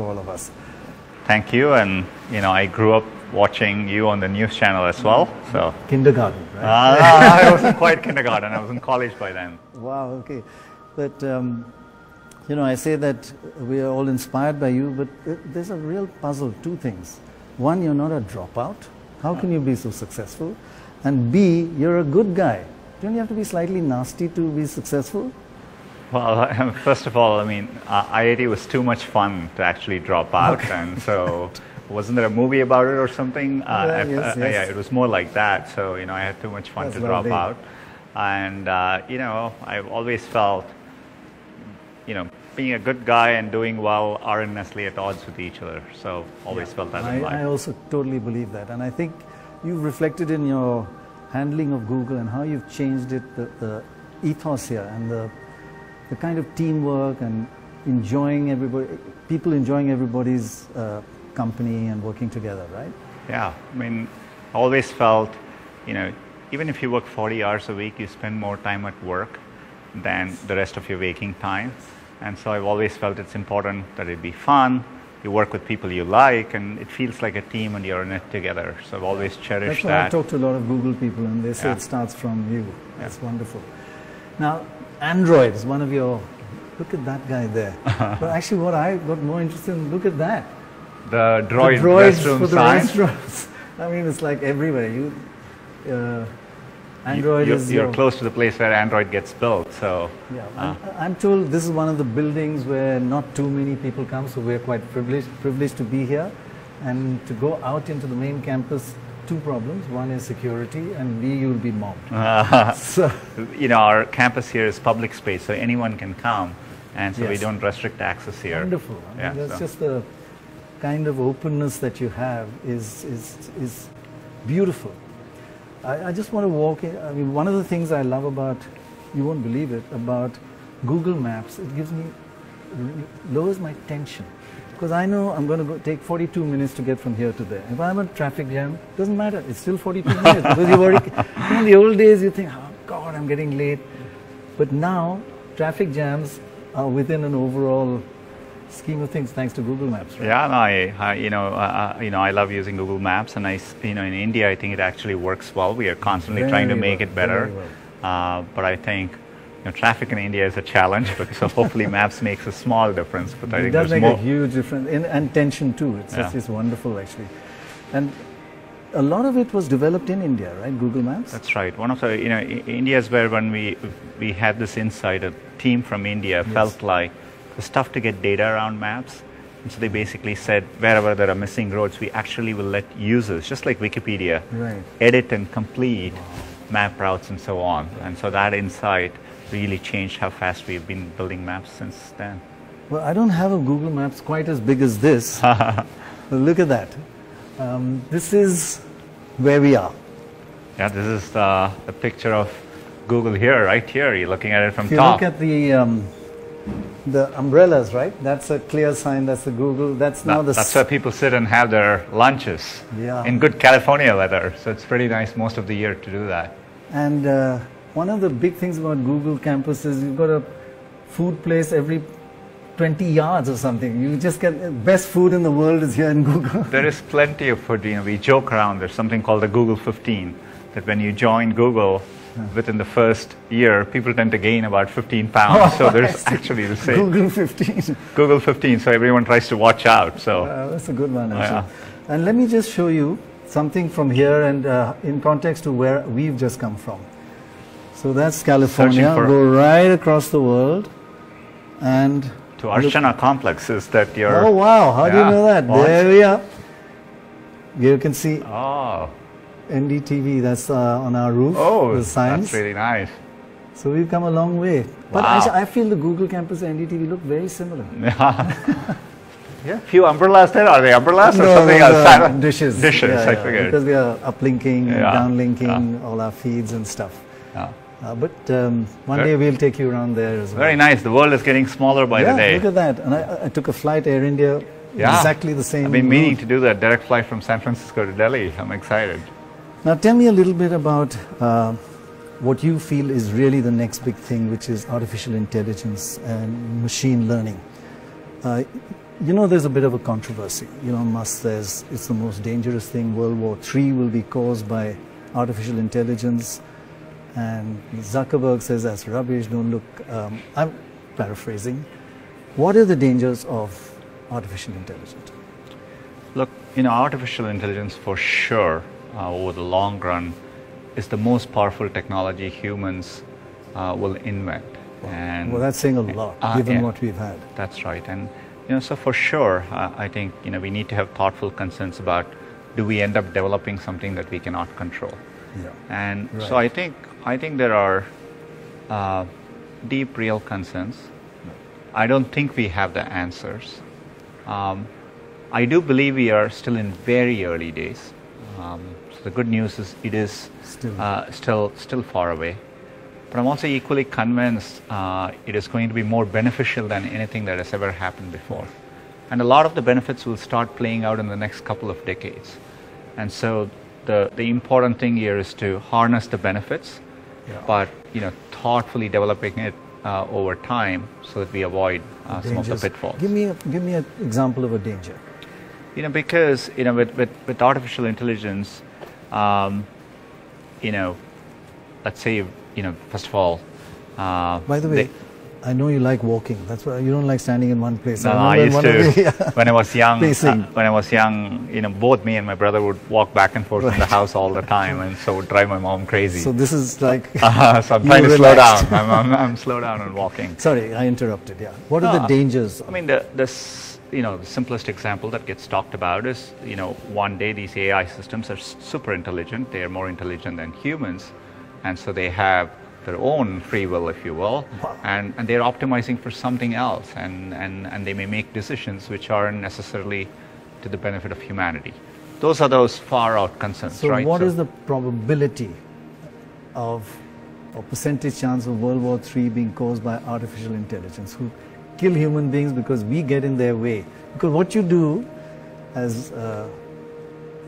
for all of us. Thank you. And, you know, I grew up watching you on the news channel as well. So, Kindergarten, right? uh, I wasn't quite kindergarten. I was in college by then. Wow, okay. But, um, you know, I say that we are all inspired by you, but uh, there's a real puzzle, two things. One, you're not a dropout. How can you be so successful? And B, you're a good guy. Don't you have to be slightly nasty to be successful? Well, first of all, I mean, uh, IIT was too much fun to actually drop out. Okay. And so, wasn't there a movie about it or something? Uh, Yeah, I- yes, uh, yes. Yeah, it was more like that. So, you know, I had too much fun That's to drop out. And, uh, you know, I've always felt, you know, being a good guy and doing well aren't necessarily at odds with each other. So, always felt that in I, life. I also totally believe that. And I think you've reflected in your handling of Google and how you've changed it, the, the ethos here and the, the kind of teamwork and enjoying everybody, people enjoying everybody's uh, company and working together, right? Yeah, I mean, I always felt, you know, even if you work 40 hours a week, you spend more time at work than the rest of your waking time. And so I've always felt it's important that it be fun, you work with people you like, and it feels like a team and you're in it together. So I've always cherished That's why I that. talk to a lot of Google people and they say Yeah. it starts from you. That's wonderful. Now, Android is one of your, look at that guy there. but actually what I got more interested in, look at that. The droid the droids restroom for the sign. restaurants. I mean, it's like everywhere. You, uh, Android you, is you're your, close to the place where Android gets built. So Yeah, uh, I'm, I'm told this is one of the buildings where not too many people come, so we're quite privileged, privileged to be here. And to go out into the main campus, two problems. One is security, and B, you'll be mobbed. so, you know, our campus here is public space, so anyone can come. And so we don't restrict access here. wonderful. I mean, Yeah, that's so- just the kind of openness that you have is, is, is beautiful. I, I just want to walk in. I mean, one of the things I love about, you won't believe it, about Google Maps, it gives me, lowers my tension. Because I know I'm going to go take 42 minutes to get from here to there. If I'm in a traffic jam, doesn't matter. It's still 42 minutes. Because you've already, you know, in the old days, you think, oh God, I'm getting late. But now, traffic jams are within an overall scheme of things thanks to Google Maps, right? Yeah, no, I, I, you know, uh, you know, I love using Google Maps, and I, you know, in India, I think it actually works well. We are constantly trying to Very make well, it better, very uh, but I think, know, traffic in India is a challenge. But so hopefully, Maps makes a small difference. But I It does make more. a huge difference, and, and tension too. It's just it's wonderful actually, and a lot of it was developed in India, right? Google Maps. That's right. One of the, you know, India is where when we we had this insight, a team from India felt like it's tough to get data around maps. And so they basically said wherever there are missing roads, we actually will let users, just like Wikipedia, Right. edit and complete map routes and so on. And so that insight really changed how fast we've been building maps since then. Well, I don't have a Google Maps quite as big as this. look at that. Um, this is where we are. Yeah, this is the, the picture of Google here, right here. You're looking at it from If you top. look at the um, the umbrellas, right? That's a clear sign. That's the Google. That's now That- the that's where people sit and have their lunches Yeah. in good California weather. So it's pretty nice most of the year to do that. And uh, one of the big things about Google campus is you've got a food place every 20 yards or something. You just get best food in the world is here in Google. There is plenty of food. You know, we joke around. There's something called the Google 15. That when you join Google, within the first year, people tend to gain about 15 pounds. so there's actually the same Google 15. Google 15. So everyone tries to watch out. So Uh, that's a good one. actually. And let me just show you something from here and uh, in context to where we've just come from. So that's California. Go right across the world. And to Archana complexes that you're. oh wow, how do you know that? What? There we are. You can see Oh, NDTV. That's uh, on our roof. oh, the signs. that's really nice. So we've come a long way. But Wow. actually, I feel the Google campus and NDTV look very similar. Yeah, few umbrellas there. Are they umbrellas or something no, else? no, dishes. Dishes, Yeah, I yeah, figured. Because we are uplinking, and Yeah, downlinking all our feeds and stuff. Uh, but um, one day we'll take you around there as well. Very nice. The world is getting smaller by yeah, the day. look at that. And I, I took a flight Air India, Yeah. exactly the same. I've been meaning route. to do that direct flight from San Francisco to Delhi. I'm excited. Now tell me a little bit about uh, what you feel is really the next big thing, which is artificial intelligence and machine learning. Uh, you know, there's a bit of a controversy. Elon Musk says it's the most dangerous thing. World War III will be caused by artificial intelligence. And Zuckerberg says that's rubbish, don't look. Um, I'm paraphrasing. What are the dangers of artificial intelligence? Look, you know, artificial intelligence for sure, uh, over the long run, is the most powerful technology humans uh, will invent. And Well, that's saying a lot, Uh, given yeah. what we've had. That's right. And you know, so for sure, uh, I think you know we need to have thoughtful concerns about do we end up developing something that we cannot control. Yeah. And so I think I think there are uh, deep, real concerns. I don't think we have the answers. Um, I do believe we are still in very early days. Um, so the good news is it is Still. uh, still still far away. But I'm also equally convinced uh, it is going to be more beneficial than anything that has ever happened before. And a lot of the benefits will start playing out in the next couple of decades. And so the, the important thing here is to harness the benefits, Yeah. but you know, thoughtfully developing it uh, over time so that we avoid uh, some of the pitfalls. Give me, a, give me an example of a danger. You know, because you know, with with, with artificial intelligence, um, you know, let's say you know, first of all, uh, By the way, they- I know you like walking. That's why you don't like standing in one place. no, I remember used to the- when I was young. uh, when I was young, you know, both me and my brother would walk back and forth in the house all the time, and so would drive my mom crazy. so this is like. Uh, so I'm trying to slow down. I'm, I'm, I'm slow down and walking. Sorry, I interrupted. Yeah. What are the dangers? I mean, the, the you know the simplest example that gets talked about is you know one day these AI systems are super intelligent. They are more intelligent than humans, and so they have their own free will, if you will, Wow. and, and they're optimizing for something else, and, and, and they may make decisions which aren't necessarily to the benefit of humanity. Those are those far out concerns, so, right? what is the probability of a percentage chance of World War III being caused by artificial intelligence who kill human beings because we get in their way? Because what you do as uh,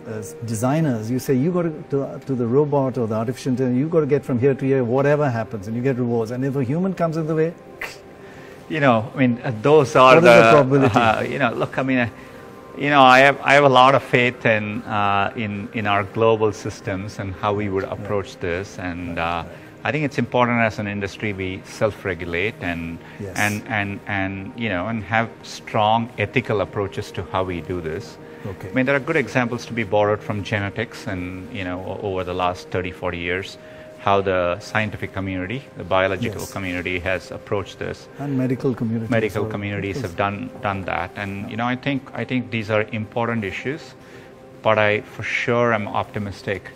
as designers, you say you got to, to to the robot or the artificial intelligence, you got to get from here to here, whatever happens, and you get rewards. And if a human comes in the way, You know, I mean, uh, those are What is the probability? uh, you know, look, I mean, uh, you know, I have I have a lot of faith in uh, in in our global systems and how we would approach this, and uh, I think it's important as an industry we self-regulate and Yes. and and and you know and have strong ethical approaches to how we do this. Okay. I mean, there are good examples to be borrowed from genetics and, you know, over the last 30, 40 years, how the scientific community, the biological Yes. community has approached this. and medical communities, Medical communities have done, done that. And, you know, I think, I think these are important issues, but I for sure am optimistic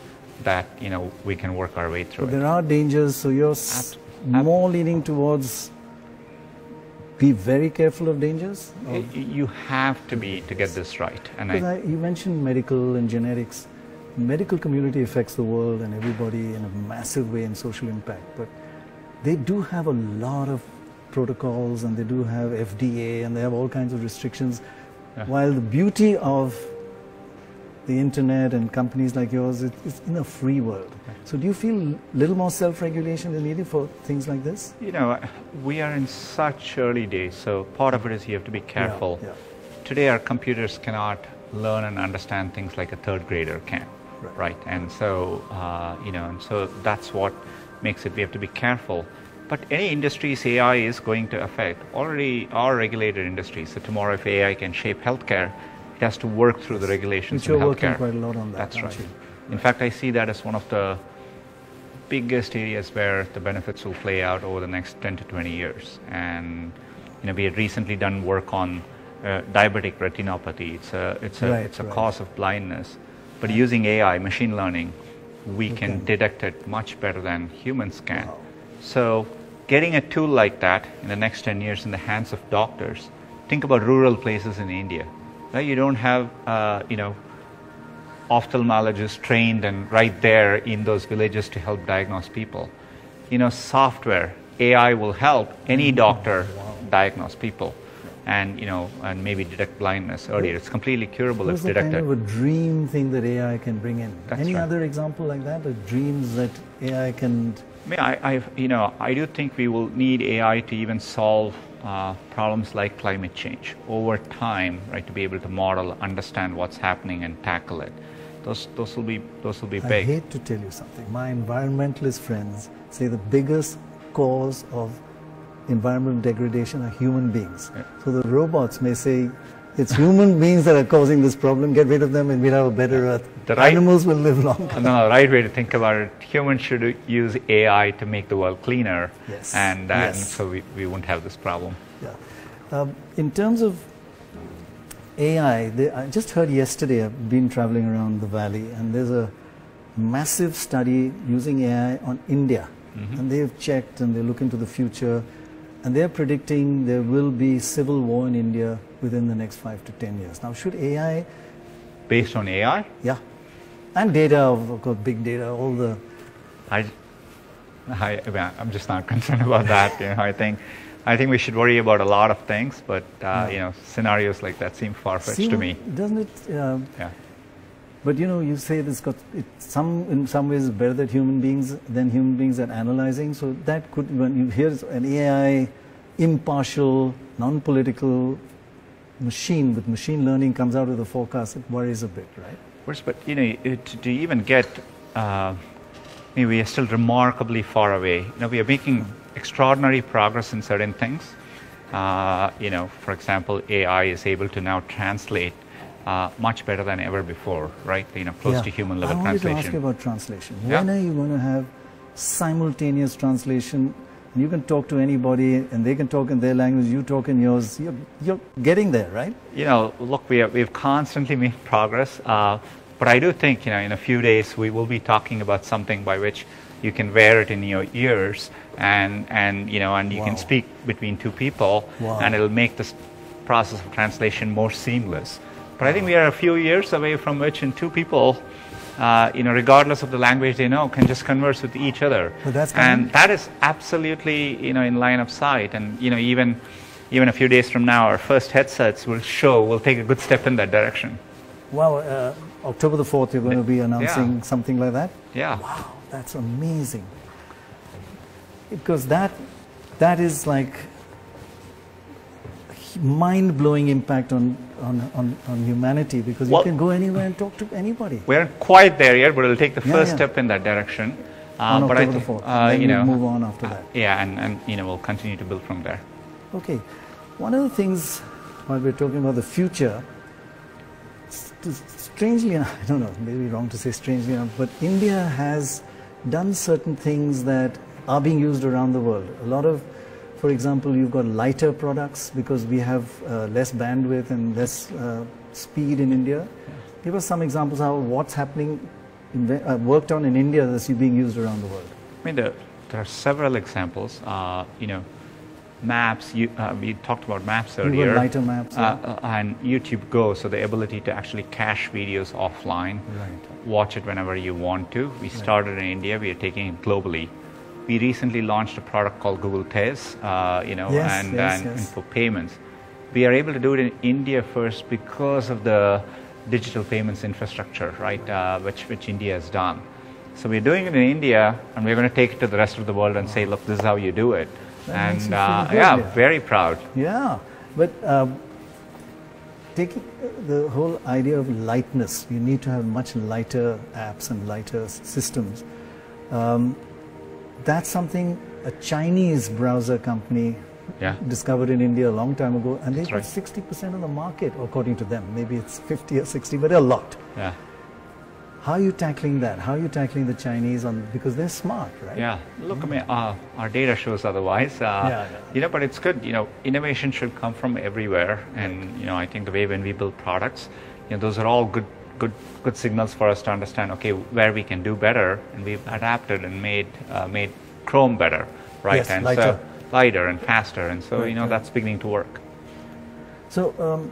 that, you know, we can work our way through But it. there are dangers, so you're s- Ab- ab- more leaning towards be very careful of dangers. Or- You have to be to get this right. And Because I, I, you mentioned medical and genetics. Medical community affects the world and everybody in a massive way in social impact. But they do have a lot of protocols and they do have FDA and they have all kinds of restrictions. Yeah. While the beauty of the internet and companies like yours, it, it's in a free world. So do you feel a little more self-regulation is needed for things like this? you know, we are in such early days, so part of it is you have to be careful. yeah. Today, our computers cannot learn and understand things like a third grader can, Right. right? And so, uh, you know, and so that's what makes it. We have to be careful. But any industries AI is going to affect already are regulated industries. So tomorrow, if AI can shape healthcare, it has to work through the regulations Which you're in working quite a lot on that, That's right. you? In fact, I see that as one of the biggest areas where the benefits will play out over the next 10 to 20 years. And you know, we had recently done work on uh, diabetic retinopathy. It's a it's a Right, it's a right. cause of blindness, but using AI, machine learning, we can detect it much better than humans can. Wow. So, getting a tool like that in the next 10 years in the hands of doctors. Think about rural places in India. Right? You don't have, uh, you know, ophthalmologists trained and right there in those villages to help diagnose people. You know, software, AI will help any doctor diagnose people and, you know, and maybe detect blindness earlier. It's completely curable What's if the kind of a dream thing that AI can bring in? That's Any right. other example like that? Of dreams that AI can. I mean, I, I, you know, I do think we will need AI to even solve uh, problems like climate change over time, right, to be able to model, understand what's happening, and tackle it. Those, those will be those will be I big. hate to tell you something. My environmentalist friends say the biggest cause of environmental degradation are human beings. Yeah. So the robots may say it's human beings that are causing this problem. Get rid of them, and we'll have a better Earth. The right- Animals will live longer. No, the right way to think about it, humans should use AI to make the world cleaner, Yes, and, and yes. so we, we won't have this problem. Yeah. Um, in terms of AI, they, I just heard yesterday, I've been traveling around the valley, and there's a massive study using AI on India. And they've checked and they look into the future, and they're predicting there will be civil war in India within the next five to ten years. Now, should AI, Based on AI, yeah, and data, of course, big data, all the I, I, I'm just not concerned about that. You know, I think, I think we should worry about a lot of things, but uh, you know, scenarios like that seem far-fetched See, to me. Doesn't it? Uh, Yeah. But you know, you say this got it, some in some ways better that human beings than human beings at analyzing. So that could when you hear an AI, impartial, non-political machine with machine learning comes out with a forecast, it worries a bit, right? course, but you know, it, to even get, uh, maybe we are still remarkably far away. You know, we are making extraordinary progress in certain things. Uh, you know, for example, AI is able to now translate uh, much better than ever before, right? You know, close Yeah. to human level I level wanted to ask you about translation. Yeah. When are you going to have simultaneous translation? And you can talk to anybody, and they can talk in their language. You talk in yours. You're, you're getting there, right? you know, look, we have, we've constantly made progress, uh, but I do think, you know, in a few days we will be talking about something by which you can wear it in your ears, and and you know, and you Wow. can speak between two people, Wow. and it'll make this process of translation more seamless. But I think we are a few years away from which, in two people. Uh, you know, regardless of the language they know, can just converse with each other, But that's and that is absolutely, you know, in line of sight. And you know, even even a few days from now, our first headsets will show, will take a good step in that direction. Well, uh, October the 4th, you're going to be announcing something like that? Yeah. Wow, that's amazing. Because that, that is like mind blowing impact on, on, on, on humanity because Well- you can go anywhere and talk to anybody. We aren't quite there yet, but it'll take the Yeah, first yeah. step in that direction. Uh, but I think, uh, you we'll know, move on after that. yeah, and, and you know, we'll continue to build from there. Okay. One of the things while we're talking about the future, strangely enough, I don't know, maybe wrong to say strangely enough, but India has done certain things that are being used around the world. A lot of, for example, you've got lighter products because we have uh, less bandwidth and less uh, speed in India. Give us some examples how what's happening, inve- uh, worked on in India that's being used around the world. I mean, there, there are several examples. Uh, you know, maps. You, uh, we talked about maps earlier. lighter maps, Uh, uh, and YouTube Go, so the ability to actually cache videos offline, Right. watch it whenever you want to. We started in India. We are taking it globally. We recently launched a product called Google Tez, uh, you know, Yes, and, yes, and, yes. and for payments. We are able to do it in India first because of the digital payments infrastructure, right, uh, which, which India has done. So we're doing it in India, and we're going to take it to the rest of the world and say, look, this is how you do it. That and uh, good, yeah, yeah. very proud. Yeah, but um, taking the whole idea of lightness, you need to have much lighter apps and lighter systems. Um, that's something a Chinese browser company Yeah. discovered in India a long time ago, and they've got right. 60% of the market, according to them. Maybe it's 50 or 60, but a lot. Yeah. How are you tackling that? How are you tackling the Chinese on because they're smart, right? Yeah, look, I mean, uh, our data shows otherwise. Uh, Yeah, yeah. You know, but it's good. You know, innovation should come from everywhere, and you know, I think the way when we build products, you know, those are all good, good, good signals for us to understand. Okay, where we can do better, and we've adapted and made uh, made Chrome better, right? Yes, and lighter. so lighter and faster, and so Right, you know that's beginning to work. So, um,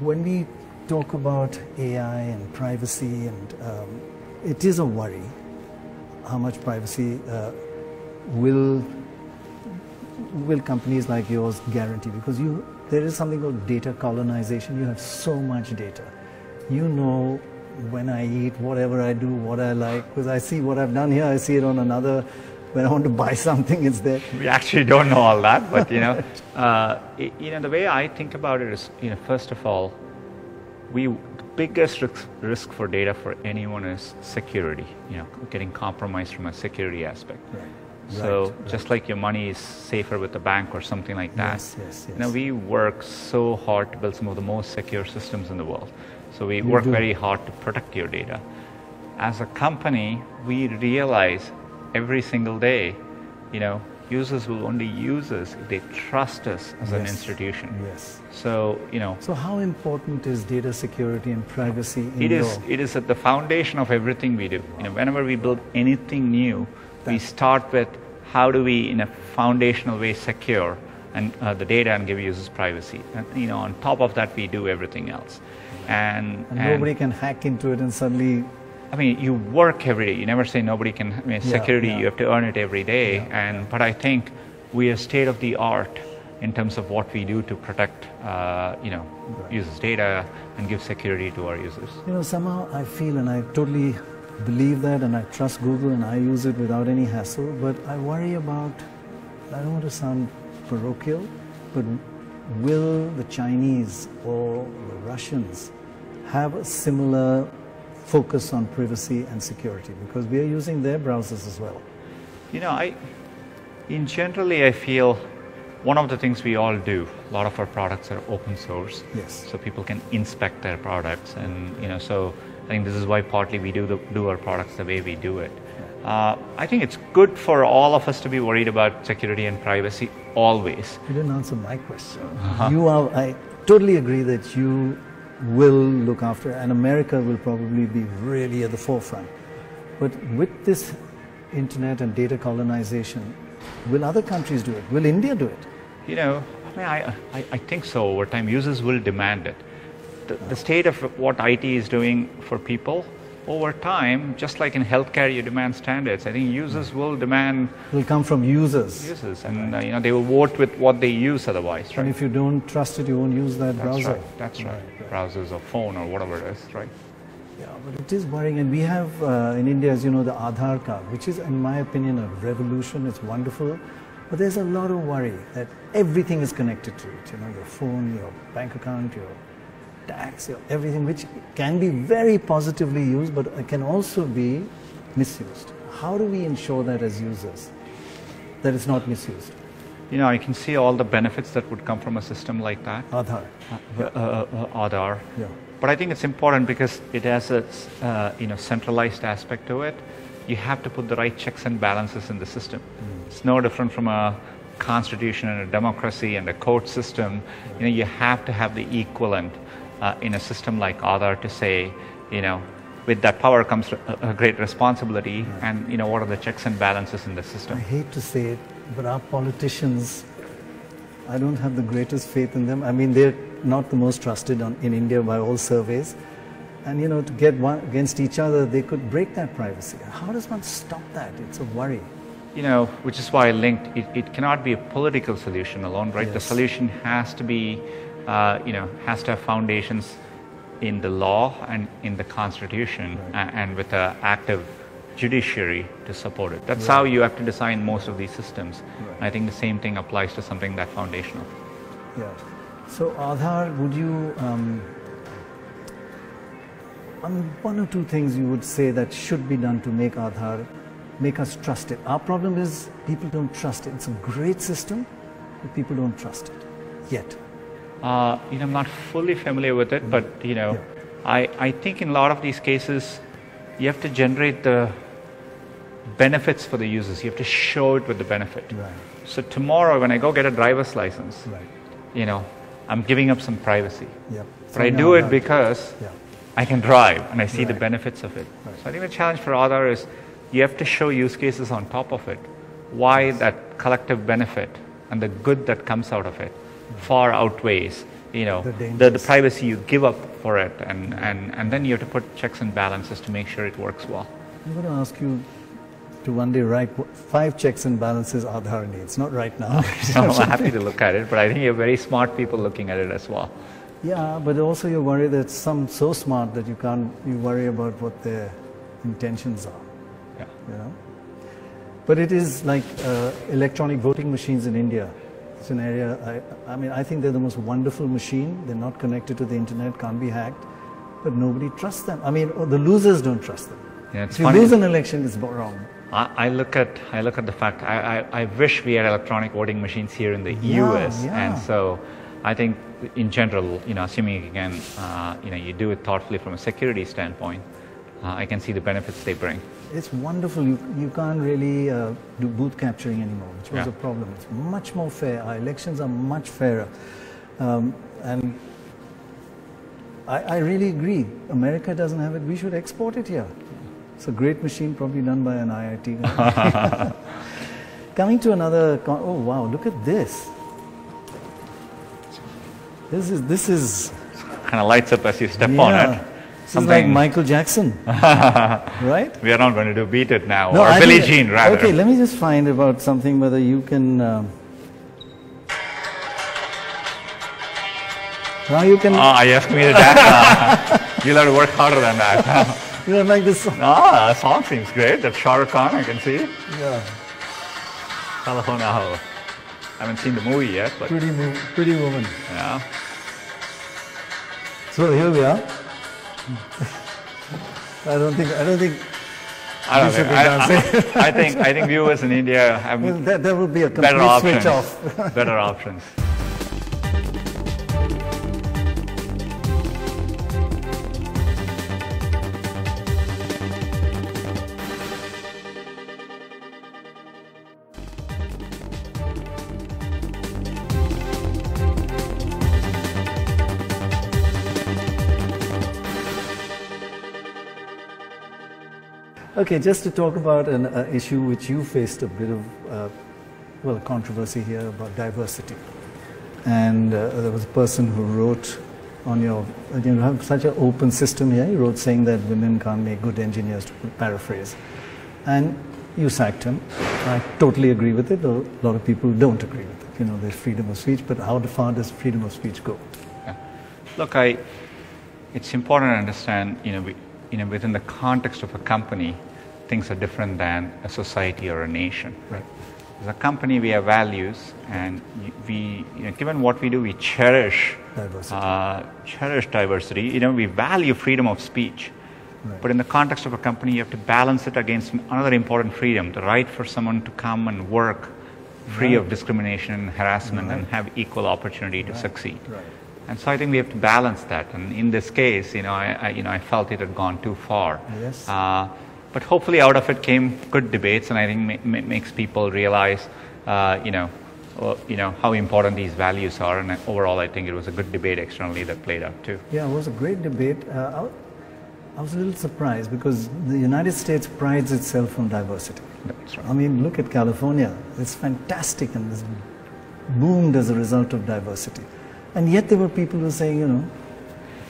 when we talk about AI and privacy, and um, it is a worry how much privacy uh, will will companies like yours guarantee? Because you there is something called data colonization. You have so much data. You know when I eat, whatever I do, what I like. Because I see what I've done here, I see it on another when I want to buy something, it's there. We actually don't know all that, but you know, uh, you know, the way I think about it is, you know, first of all, we the biggest risk, risk for data for anyone is security. You know, getting compromised from a security aspect. Right. So Right, just like your money is safer with the bank or something like that. Yes, yes, You know, we work so hard to build some of the most secure systems in the world. So we You work do. very hard to protect your data. As a company, we realize every single day, you know, users will only use us if they trust us as an institution. Yes. So, you know, So how important is data security and privacy in it your... is it is at the foundation of everything we do. You know, whenever we build anything new, we start with how do we, in a foundational way, secure and uh, the data and give users privacy. And you know, on top of that, we do everything else. And, and and- nobody can hack into it and suddenly I mean, you work every day. You never say nobody can. I mean, Yeah, security, yeah. you have to earn it every day. Yeah, and but I think we are state of the art in terms of what we do to protect, uh, you know, Right. users' data and give security to our users. You know, somehow I feel and I totally believe that and I trust Google and I use it without any hassle, but I worry about, I don't want to sound parochial, but will the Chinese or the Russians have a similar focus on privacy and security? Because we are using their browsers as well. You know, I, in generally, I feel one of the things we all do. A lot of our products are open source, Yes. so people can inspect their products, and you know, so I think this is why partly we do the, do our products the way we do it. Uh, I think it's good for all of us to be worried about security and privacy always. You didn't answer my question. You are, I totally agree that you will look after, and America will probably be really at the forefront. But with this internet and data colonization, will other countries do it? Will India do it? You know, I mean, I, I, I think so. Over time, users will demand it. The, the state of what IT is doing for people over time, just like in healthcare, you demand standards. I think users will demand will come from users. users, and uh, you know they will vote with what they use otherwise, Right? And if you don't trust it, you won't use that That's browser. right. That's right. Browsers or phone or whatever it is, right? Yeah, but it is worrying. And we have uh, in India, as you know, the Aadhaar card, which is, in my opinion, a revolution. It's wonderful. But there's a lot of worry that everything is connected to it. You know, your phone, your bank account, your tax, your everything, which can be very positively used, but it can also be misused. How do we ensure that as users, that it's not misused? You know, I can see all the benefits that would come from a system like that, Aadhaar. uh, uh, uh, Aadhaar. Yeah. But I think it's important because it has a uh, you know centralized aspect to it. You have to put the right checks and balances in the system. It's no different from a constitution and a democracy and a court system. You know, you have to have the equivalent uh, in a system like Aadhaar to say, you know, with that power comes a, great responsibility, and you know, what are the checks and balances in the system? I hate to say it, but our politicians, I don't have the greatest faith in them. I mean, they're not the most trusted on, in India by all surveys. And you know, to get one against each other, they could break that privacy. How does one stop that? It's a worry. you know, which is why I linked, it, it cannot be a political solution alone, right? The solution has to be, uh, you know, has to have foundations in the law and in the constitution Right. and with an active judiciary to support it. That's how you have to design most of these systems. Right. I think the same thing applies to something that foundational. Yeah. So Aadhaar, would you, um, mean, one or two things you would say that should be done to make Aadhaar, make us trust it. Our problem is people don't trust it. It's a great system, but people don't trust it yet. Uh, you know, I'm not fully familiar with it, but you know, Yeah. I, I think in a lot of these cases, you have to generate the benefits for the users. You have to show it with the benefit. Right. So tomorrow, when I go get a driver's license, Right. you know, I'm giving up some privacy. Yep. But I do it because Yeah. I can drive and I see the benefits of it. Right. So I think the challenge for Aadhaar is you have to show use cases on top of it. Why that collective benefit and the good that comes out of it far outweighs, you know, The the, the, privacy you give up for it. And, and, and then you have to put checks and balances to make sure it works well. I'm going to ask you to one day write five checks and balances Aadhaar needs. Not right now. So I'm happy to look at it, but I think you have very smart people looking at it as well. yeah, but also you're worried that some so smart that you can't. You worry about what their intentions are. Yeah. You know. But it is like uh, electronic voting machines in India. It's an area, I, I mean, I think they're the most wonderful machine. They're not connected to the internet, can't be hacked, but nobody trusts them. I mean, the losers don't trust them. Yeah, it's if you funny. lose an election, it's wrong. I, I look at I look at the fact I, I, I wish we had electronic voting machines here in the Yeah, U.S. yeah. and so I think in general, you know, assuming again, uh, you know, you do it thoughtfully from a security standpoint, uh, I can see the benefits they bring. It's wonderful. You, you can't really uh, do booth capturing anymore, which was Yeah. a problem. It's much more fair. Our elections are much fairer. Um, and I, I really agree. America doesn't have it. We should export it here. It's a great machine, probably done by an IIT. guy. Coming to another. Con- oh wow! Look at this. This is this is Kind of lights up as you step yeah. on it. Is like Michael Jackson, right? we are not going to do Beat It now, No, or I Billie Jean rather. Okay, let me just find about something whether you can. Um, now you can. Ah, you asked me to dance. now. You'll have to work harder than that. you don't like this song? ah, the song seems great. That's Shah Rukh Khan, I can see. Yeah. Telephone Aho. I haven't seen the movie yet, but Pretty, pretty woman. yeah. So here we are. I don't think. I don't think. I don't think. I. I, I think. I think viewers in India have Well, that, that would be a complete better options. switch off. better options. Okay, just to talk about an uh, issue which you faced a bit of, uh, well, controversy here about diversity. And uh, there was a person who wrote on your, you have such an open system here. He wrote saying that women can't make good engineers, to paraphrase. And you sacked him. I totally agree with it. A lot of people don't agree with it. You know, there's freedom of speech, but how far does freedom of speech go? Yeah. Look, I. It's important to understand. You know, we, you know, within the context of a company, things are different than a society or a nation. Right. As a company, we have values, and we, you know, given what we do, we cherish Diversity. Uh, cherish diversity. You know, we value freedom of speech. Right. But in the context of a company, you have to balance it against another important freedom: the right for someone to come and work free of discrimination and harassment and have equal opportunity to succeed. Right. And so I think we have to balance that. And in this case, you know, I, I you know, I felt it had gone too far. Yes. Uh, but hopefully, out of it came good debates, and I think ma- ma- makes people realize, uh, you know, uh, you know how important these values are. And overall, I think it was a good debate externally that played out too. Yeah, it was a great debate. Uh, I, I was a little surprised because the United States prides itself on diversity. That's right. I mean, look at California. It's fantastic and it's boomed as a result of diversity. And yet there were people who were saying, you know,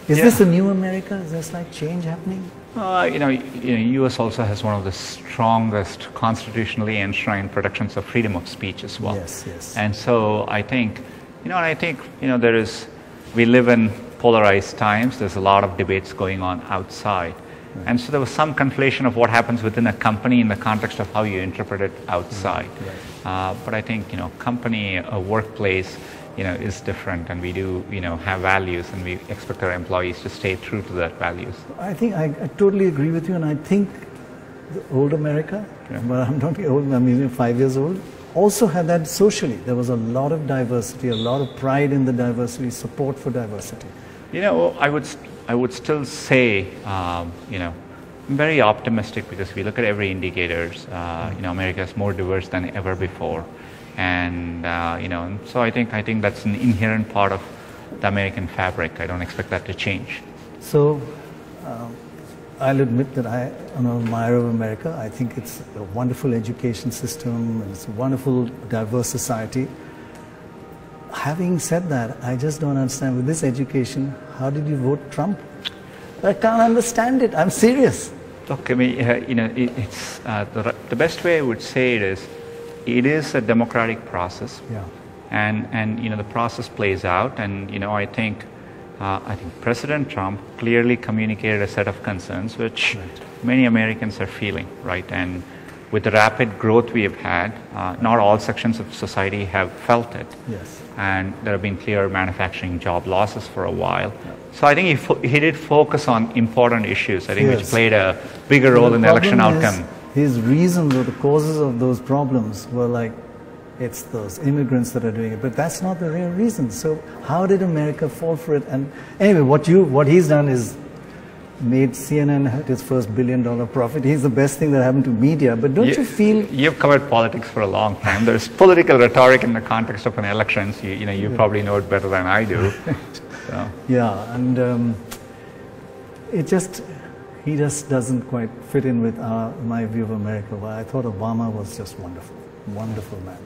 is Yeah. this a new America? Is there like change happening? Uh, you know, you know, U.S. also has one of the strongest constitutionally enshrined protections of freedom of speech as well. Yes, yes. And so I think, you know, I think, you know, there is, we live in polarized times. There's a lot of debates going on outside. And so there was some conflation of what happens within a company in the context of how you interpret it outside. Uh, but I think, you know, company, a workplace, you know, is different, and we do, you know, have values, and we expect our employees to stay true to that values. I think I, I totally agree with you, and I think the old America, Yeah. but I'm not old, I'm even five years old, also had that socially. There was a lot of diversity, a lot of pride in the diversity, support for diversity. You know, I would, I would still say, um, you know, I'm very optimistic because we look at every indicators. Uh, you know, America is more diverse than ever before, and uh, you know, and so I think I think that's an inherent part of the American fabric. I don't expect that to change. So um, I'll admit that I am an admirer of America. I think it's a wonderful education system, and it's a wonderful, diverse society. Having said that, I just don't understand with this education, how did you vote Trump? I can't understand it. I'm serious. Look, I mean, uh, you know, it, it's uh, the, the best way I would say it is, it is a democratic process. Yeah. and and you know the process plays out and you know i think uh, i think president trump clearly communicated a set of concerns which Right. many americans are feeling right and with the rapid growth we have had, uh, not all sections of society have felt it. Yes. And there have been clear manufacturing job losses for a while. So I think he, he did focus on important issues, I think, which played a bigger role in the election outcome. His reasons or the causes of those problems were like, it's those immigrants that are doing it, but that's not the real reason. So how did America fall for it? And anyway, what you what he's done is made CNN had its first billion dollar profit. He's the best thing that happened to media. But don't you feel You've covered politics for a long time. There's political rhetoric in the context of an elections. You, you know, you probably know it better than I do. So, Yeah, and um, it just he just doesn't quite fit in with our, my view of America. Well, I thought Obama was just wonderful, wonderful man.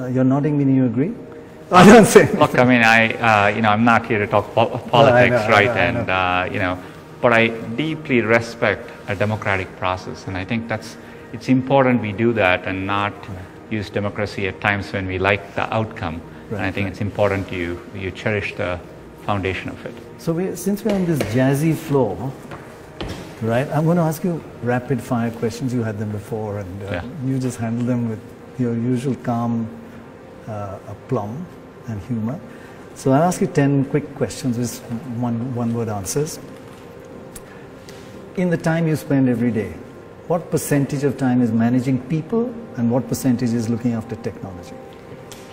Uh, you're nodding, meaning you agree? I don't say. look, I mean, I, uh, you know, I'm not here to talk po- politics, know, I right? know, I and uh, you know, but I deeply respect a democratic process, and I think that's it's important we do that and not use democracy at times when we like the outcome. and I think right. it's important you you cherish the foundation of it. So we, since we're on this jazzy floor, right? I'm going to ask you rapid fire questions. You had them before, and uh, Yeah. you just handle them with your usual calm uh, aplomb and humor. So I'll ask you ten quick questions with one one word answers. In the time you spend every day, what percentage of time is managing people, and what percentage is looking after technology?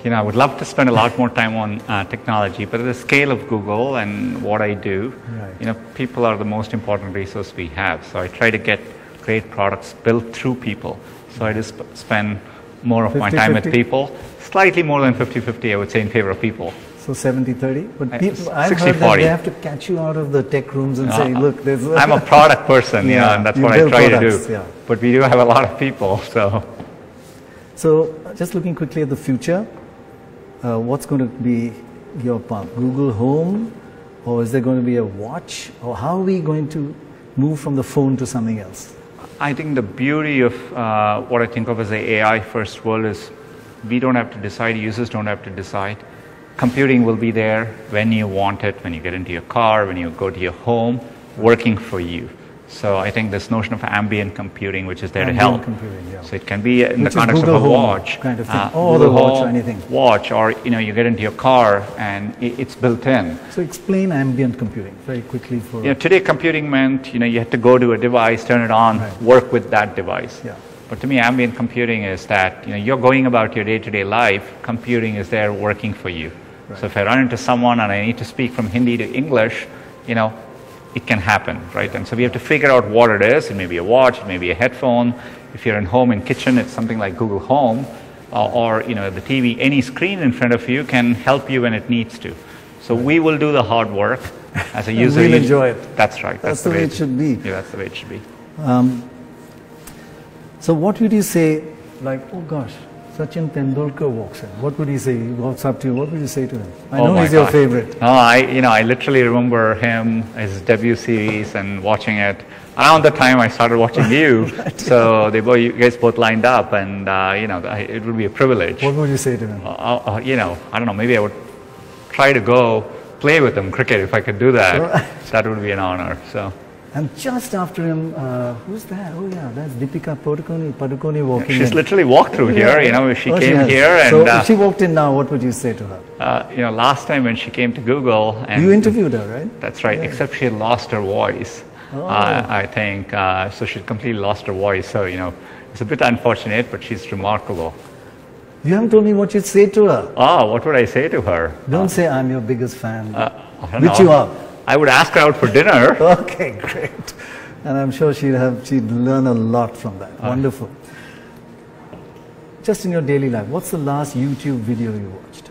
You know, I would love to spend a lot more time on uh, technology, but at the scale of Google and what I do, Right. you know, people are the most important resource we have. So I try to get great products built through people. So I just sp- spend more of my time with 50-50? people, slightly more than 50-50, I would say, in favor of people. So 70-30? But people, I've heard that 60-40. they have to catch you out of the tech rooms and say, Uh, look, there's... I'm a product person, you know, Yeah, and that's what I try products, to do. yeah. But we do have a lot of people, so So just looking quickly at the future, uh, what's going to be your path? Google Home, or is there going to be a watch, or how are we going to move from the phone to something else? I think the beauty of uh, what I think of as the AI first world is we don't have to decide, users don't have to decide. Computing will be there when you want it, when you get into your car, when you go to your home, working for you. So I think this notion of ambient computing, which is there Ambient to help. computing, yeah. So it can be in Which the context Google of a watch, uh, kind of thing, or the watch or anything. Watch, or you know, you get into your car and it's built in. So explain ambient computing very quickly for... You know, today computing meant you know you had to go to a device, turn it on, Right. work with that device. Yeah. But to me, ambient computing is that you know you're going about your day-to-day life. Computing is there working for you. So if I run into someone and I need to speak from Hindi to English, you know, it can happen, right? And so we have to figure out what it is. It may be a watch, it may be a headphone. If you're in home and kitchen, it's something like Google Home, uh, or you know the TV. Any screen in front of you can help you when it needs to. So we will do the hard work as a user. we'll enjoy it. That's right. That's the way it should be. Yeah, that's the way it should be. So what would you say, like, oh gosh, Sachin Tendulkar walks in. What would he say? He walks up to you. What would you say to him? I Oh know he's your favorite. No, I you know I literally remember him his debut series and watching it around the time I started watching you. So they both you guys both lined up, and uh, you know it would be a privilege. What would you say to him? Uh, uh, you know I don't know maybe I would try to go play with him cricket if I could do that. Right. That would be an honor. So And just after him, uh, who's that? Oh yeah, that's Deepika Padukone, Padukone walking she's in. literally walked through here. You know she Oh, came has. here, and so uh, if she walked in now, what would you say to her? uh, you know last time when she came to Google, and You interviewed her, right? That's right, except she lost her voice. Oh. Uh, I think uh, so. She completely lost her voice. So you know, it's a bit unfortunate, but she's remarkable. You haven't told me what you'd say to her. Oh, what would I say to her? Don't say I'm your biggest fan, Uh, which know. you are. I would ask her out for dinner. Okay, great. And I'm sure she'd have she'd learn a lot from that. Wonderful. Just in your daily life, what's the last YouTube video you watched?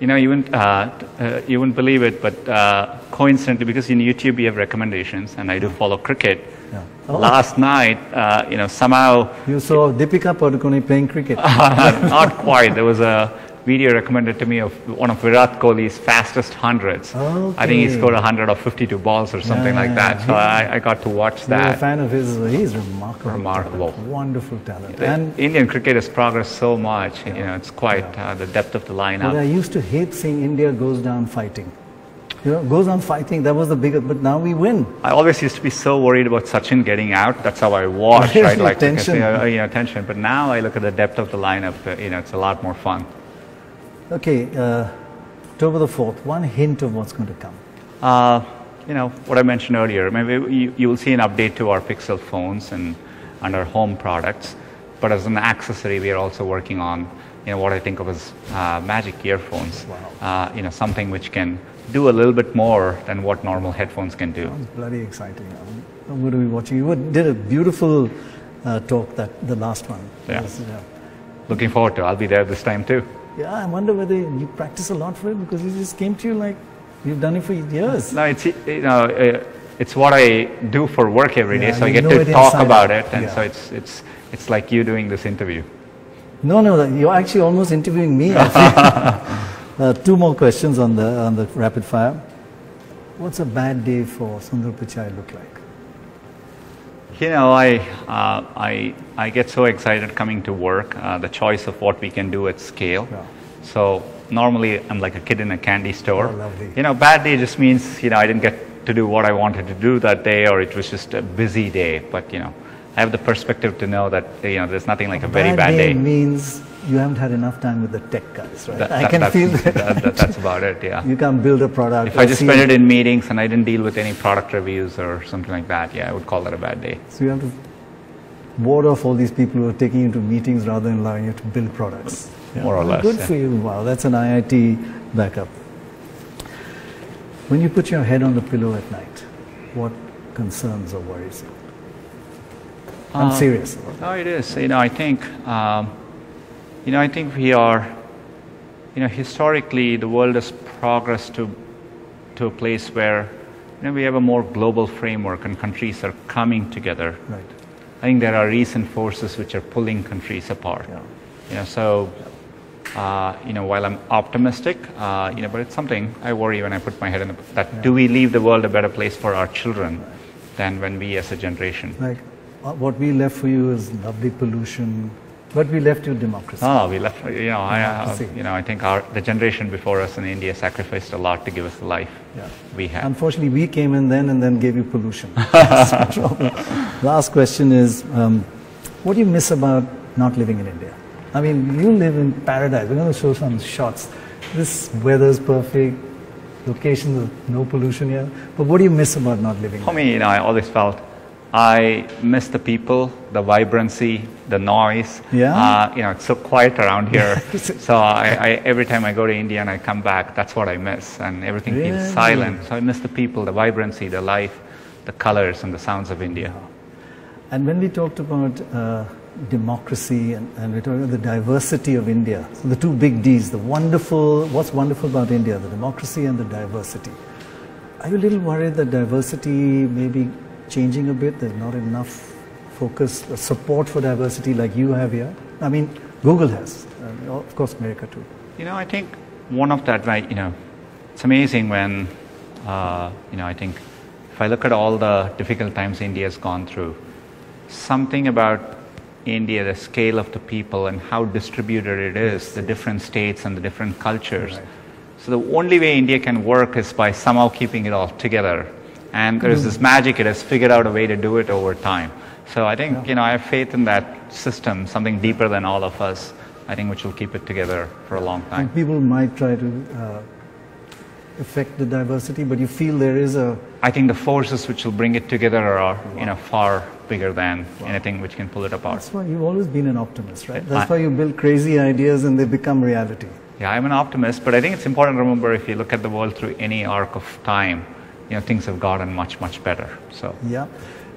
You know, you wouldn't, uh, uh, you wouldn't believe it, but uh, coincidentally, because in YouTube you have recommendations, and I do follow cricket. Yeah. Oh. Last night, uh, you know, somehow You saw Deepika Padukone playing cricket. not quite. There was a video recommended to me of one of Virat Kohli's fastest hundreds. I think he Okay. scored 100 or 52 balls or something like that. So I, I got to watch that. You're a fan of his. He's remarkable. Remarkable. talent, Wonderful talent. The And Indian cricket has progressed so much. You know, it's quite uh, the depth of the but I used to hate seeing India goes down fighting. You know, goes on fighting. That was the biggest. But now we win. I always used to be so worried about Sachin getting out. That's how I watched, right? Like Tension. you know, tension. But now I look at the depth of the lineup. uh, You know, it's a lot more fun. Okay, uh, October the 4th, one hint of what's going to come. Uh, you know what I mentioned earlier. Maybe you, you will see an update to our Pixel phones and, and our home products. But as an accessory, we are also working on you know what I think of as uh, magic earphones. Uh, you know something which can do a little bit more than what normal headphones can do. Sounds bloody exciting. I'm, going to be watching. You did a beautiful uh, talk, that the last one. Yeah. Was, yeah. Looking forward to. It. I'll be there this time too. Yeah, I wonder whether you practice a lot for it because it just came to you like you've done it for years. No, it's you know uh, it's what I do for work every day, Yeah, so I get to talk about out. it, and Yeah. so it's it's it's like you doing this interview. No, no, you're actually almost interviewing me. Uh, two more questions on the on the rapid fire. What's a bad day for Sundar Pichai look like? You know, I, uh, I, I get so excited coming to work, uh, the choice of what we can do at scale. Yeah. So normally I'm like a kid in a candy store. Oh. You know, bad day just means, you know, I didn't get to do what I wanted to do that day or it was just a busy day. But, you know, I have the perspective to know that, you know, there's nothing like a very bad day. means you haven't had enough time with the tech guys, right? That- I that- can feel that. that- that- That's about it, yeah. You can't build a product. If I just spent it in meetings and I didn't deal with any product reviews or something like that, yeah, I would call that a bad day. So you have to ward off all these people who are taking you to meetings rather than allowing you to build products. More or less, Good yeah. for you. Wow, that's an IIT backup. When you put your head on the pillow at night, what concerns or worries you? I'm Uh, serious. No, it is. You know, I think, um, you know, I think we are, you know, historically the world has progressed to, to a place where, you know, we have a more global framework and countries are coming together. Right. I think there are recent forces which are pulling countries apart. Yeah. You know, so, uh, you know, while I'm optimistic, uh, you know, but it's something I worry when I put my head in the, that do we leave the world a better place for our children than when we as a generation? Like uh, what we left for you is lovely pollution, but we left you democracy. Oh, we left. You know, I, uh, you know, I think our the generation before us in India sacrificed a lot to give us the life Yeah. we had. Unfortunately, we came in then and then gave you pollution. That's the problem. Last question is, um, what do you miss about not living in India? I mean, you live in paradise. We're going to show some shots. This weather's perfect, location, no pollution here. But what do you miss about not living For me, you know, I always felt I miss the people, the vibrancy, the noise. Yeah? Uh, you know, it's so quiet around here. so I, I, every time I go to India and I come back, that's what I miss, and everything Really? feels silent. So I miss the people, the vibrancy, the life, the colors, and the sounds of India. And when we talked about uh, democracy and, and we talked about the diversity of India, so the two big Ds, the wonderful, what's wonderful about India, the democracy and the diversity. Are you a little worried that diversity may be changing a bit? There's not enough focus, support for diversity like you have here? I mean, Google has, uh, of course, America too. You know, I think one of that, right, you know, it's amazing when, uh, you know, I think if I look at all the difficult times India has gone through, something about India, the scale of the people and how distributed it is, the different states and the different cultures. Right. So the only way India can work is by somehow keeping it all together. And there is this magic, it has figured out a way to do it over time. So I think, you know, I have faith in that system, something deeper than all of us, I think, which will keep it together for a long time. And people might try to uh, affect the diversity, but you feel there is a I think the forces which will bring it together are, you know, far bigger than anything which can pull it apart. That's why you've always been an optimist, right? That's I- why you build crazy ideas and they become reality. Yeah, I'm an optimist, but I think it's important to remember if you look at the world through any arc of time, you know, things have gotten much, much better. So, Yeah.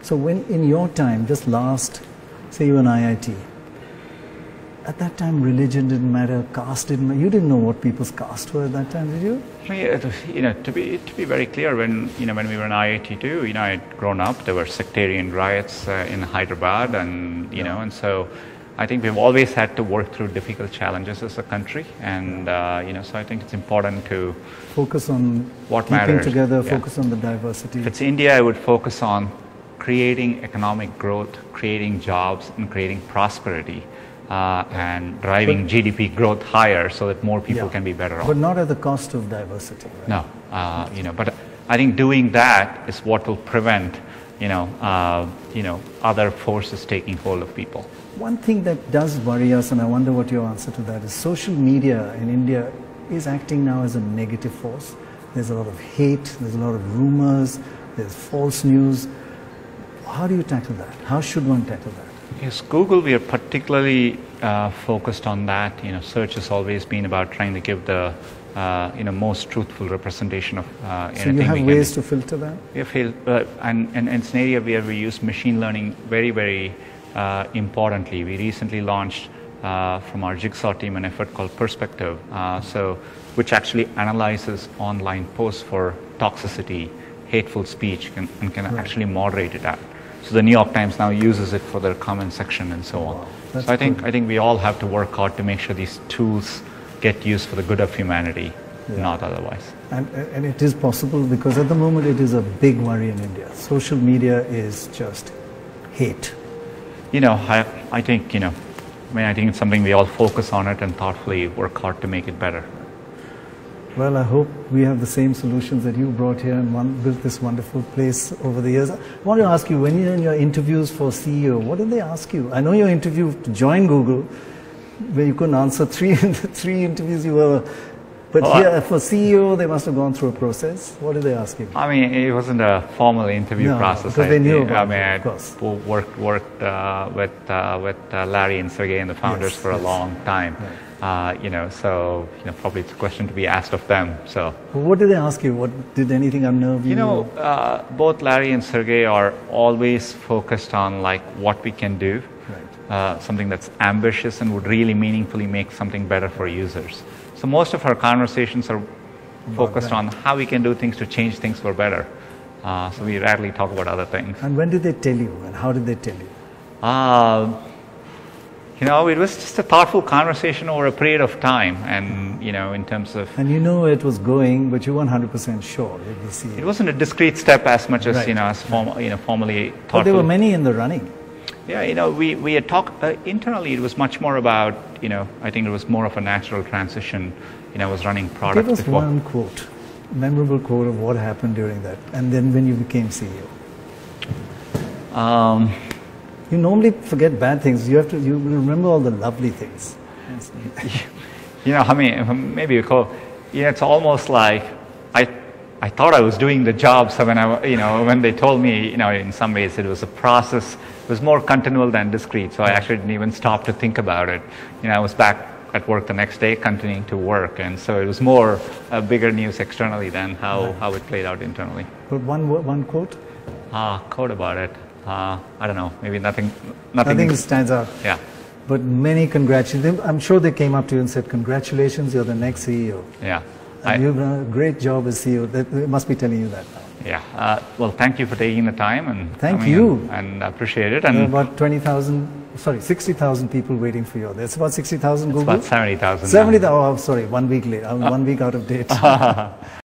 So when in your time, just last, say you were an IIT, at that time religion didn't matter, caste didn't matter. You didn't know what people's caste were at that time, did you? I mean, it was- you know, to be to be very clear, when you know when we were in IIT too, you know, I'd grown up. There were sectarian riots uh, in Hyderabad, and you know, and so I think we've always had to work through difficult challenges as a country, and uh, you know, so I think it's important to. Focus on What keeping matters, together, yeah. focus on the diversity. If it's India, I would focus on creating economic growth, creating jobs, and creating prosperity. uh, and driving GDP growth higher so that more people Yeah. can be better off. But not at the cost of diversity. Right? No, uh, you know, but I think doing that is what will prevent, you know, uh, you know, other forces taking hold of people. One thing that does worry us, and I wonder what your answer to that is social media in India is acting now as a negative force. There's a lot of hate, there's a lot of rumors, there's false news. How do you tackle that? How should one tackle that? Yes, Google, we are particularly uh, focused on that. You know, search has always been about trying to give the, uh, you know, most truthful representation of uh, So anything you have we ways to filter that? We feel, uh, and, and, and it's an area where we use machine learning very, very uh, importantly. We recently launched uh, from our Jigsaw team an effort called Perspective, uh, so which actually analyzes online posts for toxicity, hateful speech, can, and can actually moderate it out. So the New York Times now uses it for their comment section and so on. That's so I think good. I think we all have to work hard to make sure these tools get used for the good of humanity, Yeah. not otherwise. And, and it is possible because at the moment it is a big worry in India. Social media is just hate. You know, I, I think, you know, I mean, I think it's something we all focus on it and thoughtfully work hard to make it better. Well, I hope we have the same solutions that you brought here and one, built this wonderful place over the years. I want to ask you, when you're in your interviews for CEO, what do they ask you? I know your interview to join Google, where you couldn't answer three, three interviews you were, but Oh, I- here for CEO, they must have gone through a process. What did they ask you? I mean, it wasn't a formal interview No, process. because I, they knew I about mean, it, I of course. wo- worked worked uh, with uh, with uh, Larry and Sergey and the founders Yes, for a long time. Uh, you know, so you know, probably it's a question to be asked of them. So What did they ask you? What did anything unnerve you? You know, uh, both Larry and Sergey are always focused on like what we can do, Right. uh, something that's ambitious and would really meaningfully make something better for users. So most of our conversations are focused on how we can do things to change things for better. Uh, so we rarely talk about other things. And when did they tell you? And how did they tell you? Uh, you know, it was just a thoughtful conversation over a period of time, and you know, in terms of And you knew it was going, but you weren't 100% sure. Did you see it wasn't a discrete step as much as Right. you know, as form, you know, formally thoughtful. But there were many in the running. Yeah, you know, we, we had talked uh, internally, it was much more about, you know, I think it was more of a natural transition. You know, I was running products Give us before. one quote, memorable quote of what happened during that, and then when you became CEO. Um, You normally forget bad things. You have to. You remember all the lovely things. you know, I mean, maybe you call, you know, it's almost like I, I thought I was doing the job. So when I, you know, when they told me, you know, in some ways it was a process, it was more continual than discrete. So I actually didn't even stop to think about it. You know, I was back at work the next day, continuing to work, and so it was more uh, bigger news externally than how, how it played out internally. But one one quote. Ah, code about it. Uh, I don't know. Maybe nothing. Nothing. Nothing stands out. yeah. But many congratulations. I'm sure they came up to you and said, "Congratulations, you're the next CEO." Yeah. I- you've done a great job as CEO. That, they must be telling you that now. yeah. Uh, well, thank you for taking the time and Thank you. and, and appreciate it. And about 20,000, sorry, 60,000 people waiting for you. That's about 60,000 Google. about seventy thousand. 70,000, oh, sorry, one week late, I'm one week out of date.